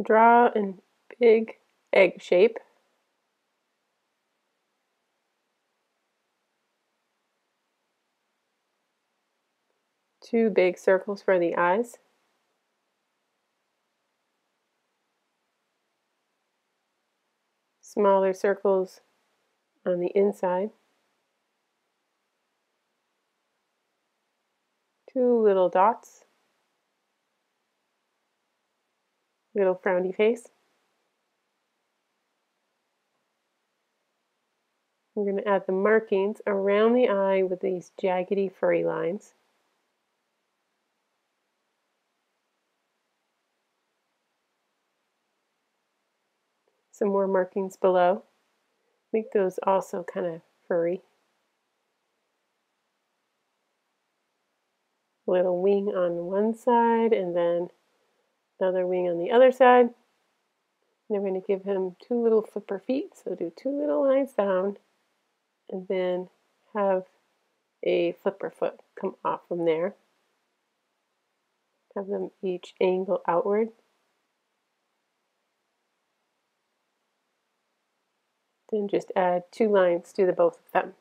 Draw a big egg shape. Two big circles for the eyes. Smaller circles on the inside. Two little dots. Little frowny face. I'm going to add the markings around the eye with these jaggedy furry lines. Some more markings below. Make those also kind of furry. Little wing on one side and then another wing on the other side. And I'm going to give him two little flipper feet. So do two little lines down and then have a flipper foot come off from there. Have them each angle outward. Then just add two lines to the both of them.